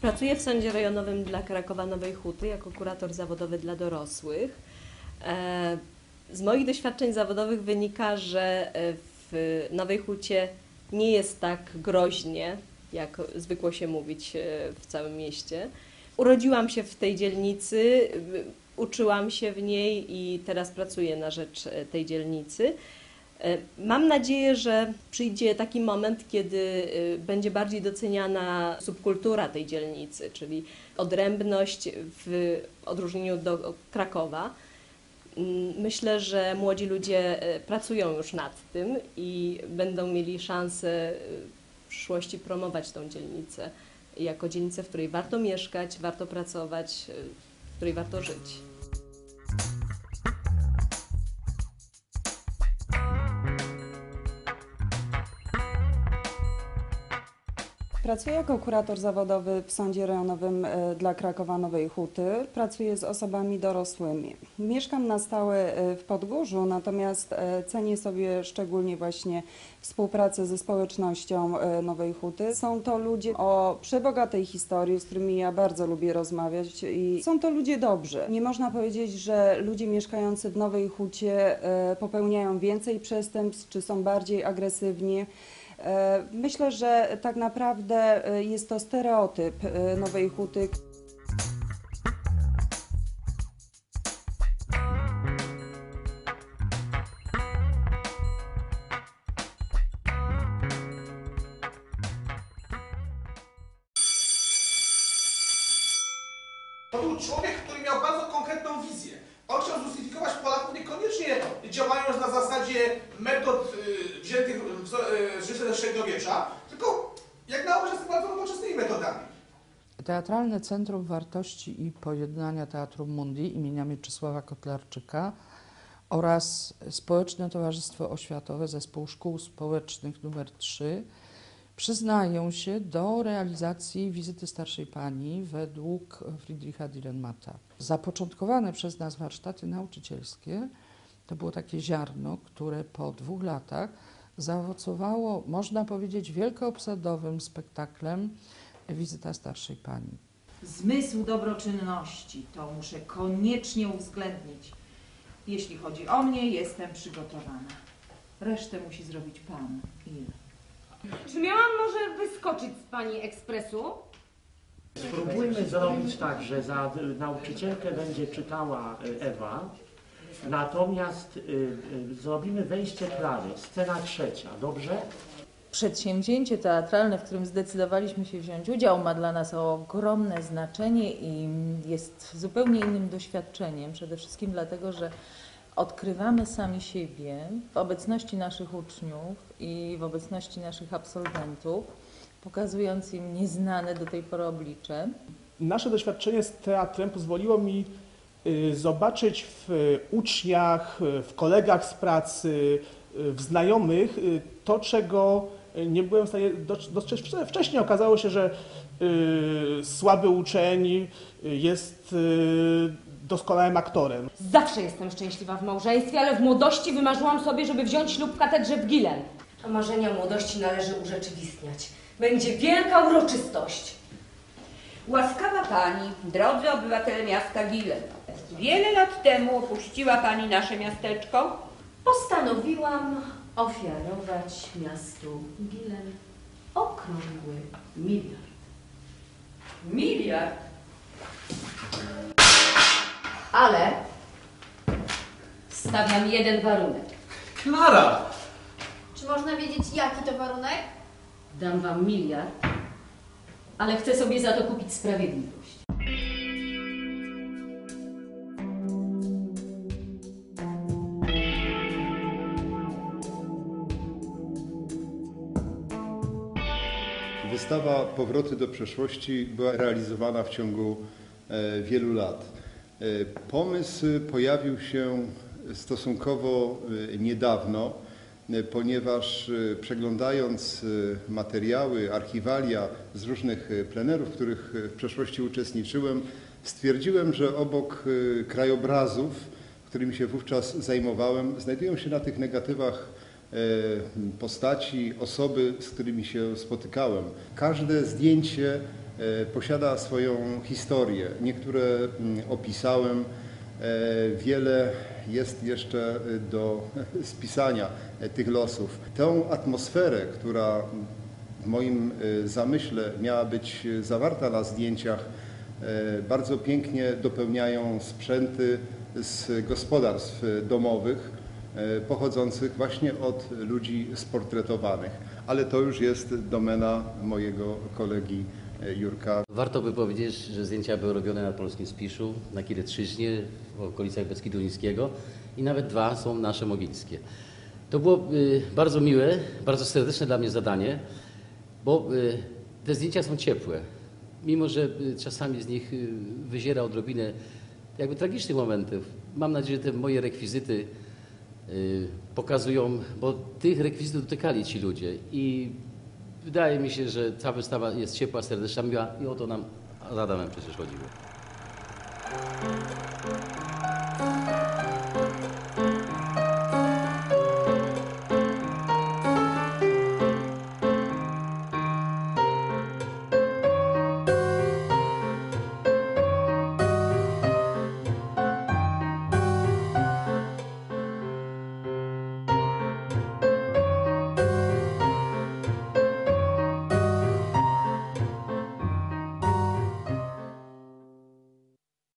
Pracuję w Sądzie Rejonowym dla Krakowa Nowej Huty jako kurator zawodowy dla dorosłych. E, Z moich doświadczeń zawodowych wynika, że e, w Nowej Hucie nie jest tak groźnie, jak zwykło się mówić e, w całym mieście. Urodziłam się w tej dzielnicy, uczyłam się w niej i teraz pracuję na rzecz tej dzielnicy. E, Mam nadzieję, że przyjdzie taki moment, kiedy e, będzie bardziej doceniana subkultura tej dzielnicy, czyli odrębność w odróżnieniu do Krakowa. Mm, Myślę, że młodzi ludzie e, pracują już nad tym i będą mieli szansę w przyszłości promować tą dzielnicę jako dzielnicę, w której warto mieszkać, warto pracować, w której warto żyć. Pracuję jako kurator zawodowy w Sądzie Rejonowym e, dla Krakowa Nowej Huty. Pracuję z osobami dorosłymi. Mieszkam na stałe e, w Podgórzu, natomiast e, cenię sobie szczególnie właśnie współpracę ze społecznością Nowej Huty. Są to ludzie o przebogatej historii, z którymi ja bardzo lubię rozmawiać i są to ludzie dobrzy. Nie można powiedzieć, że ludzie mieszkający w Nowej Hucie popełniają więcej przestępstw czy są bardziej agresywni. E, Myślę, że tak naprawdę e, jest to stereotyp e, Nowej Huty. To był człowiek, który miał bardzo konkretną wizję. On chciał zusyfikować Polaków niekoniecznie działając na zasadzie metod y, wziętych z życia średniowiecza, tylko jak na obraz bardzo nowoczesnymi metodami. Teatralne Centrum Wartości i Pojednania Teatrum Mundi imienia Mieczysława Kotlarczyka oraz Społeczne Towarzystwo Oświatowe Zespół Szkół Społecznych nr 3 przyznają się do realizacji wizyty starszej pani według Friedricha Dürrenmatta. Zapoczątkowane przez nas warsztaty nauczycielskie to było takie ziarno, które po dwóch latach zaowocowało, można powiedzieć, wielkoobsadowym spektaklem Wizyta starszej pani. Zmysł dobroczynności to muszę koniecznie uwzględnić. Jeśli chodzi o mnie, jestem przygotowana. Resztę musi zrobić pan. Il. Czy miałam może wyskoczyć z pani ekspresu? Spróbujmy zrobić tak, że za nauczycielkę będzie czytała y, Ewa, natomiast y, y, zrobimy wejście Klary, scena trzecia, dobrze? Przedsięwzięcie teatralne, w którym zdecydowaliśmy się wziąć udział, ma dla nas ogromne znaczenie i jest zupełnie innym doświadczeniem. Przede wszystkim dlatego, że odkrywamy sami siebie w obecności naszych uczniów i w obecności naszych absolwentów, pokazując im nieznane do tej pory oblicze. Nasze doświadczenie z teatrem pozwoliło mi zobaczyć w y, uczniach, y, w kolegach z pracy, y, w znajomych y, to, czego y, nie byłem w stanie dostrzec wcze- wcześniej. Okazało się, że y, słaby uczeń y, jest y, doskonałym aktorem. Zawsze jestem szczęśliwa w małżeństwie, ale w młodości wymarzyłam sobie, żeby wziąć ślub w katedrze w Gilen. A marzenia młodości należy urzeczywistniać. Będzie wielka uroczystość. Łaskawa Pani, drodzy obywatele miasta Gilen, wiele lat temu opuściła Pani nasze miasteczko. Postanowiłam ofiarować miastu Gilen okrągły miliard. Miliard. Ale stawiam jeden warunek. Klara! Czy można wiedzieć, jaki to warunek? Dam wam miliard, ale chcę sobie za to kupić sprawiedliwość. Wystawa Powroty do przeszłości była realizowana w ciągu e, wielu lat. E, Pomysł pojawił się stosunkowo e, niedawno, ponieważ przeglądając materiały, archiwalia z różnych plenerów, w których w przeszłości uczestniczyłem, stwierdziłem, że obok krajobrazów, którymi się wówczas zajmowałem, znajdują się na tych negatywach postaci, osoby, z którymi się spotykałem. Każde zdjęcie e, posiada swoją historię. Niektóre mm, opisałem, e, wiele jest jeszcze e, do spisania e, tych losów. Tę atmosferę, która w moim e, zamyśle miała być e, zawarta na zdjęciach, e, bardzo pięknie dopełniają sprzęty z gospodarstw e, domowych e, pochodzących właśnie od ludzi sportretowanych. Ale to już jest domena mojego kolegi e, Jurka. Warto by powiedzieć, że zdjęcia były robione na polskim Spiszu, na Kiretrzyźnie, w okolicach Beskidu Niskiego i nawet dwa są nasze mogilskie. To było y, bardzo miłe, bardzo serdeczne dla mnie zadanie, bo y, te zdjęcia są ciepłe. Mimo, że y, czasami z nich wyziera odrobinę jakby tragicznych momentów. Mam nadzieję, że te moje rekwizyty pokazują, bo tych rekwizytów dotykali ci ludzie i wydaje mi się, że ta wystawa jest ciepła, serdeczna, miła i o to nam z Adamem przecież chodziło.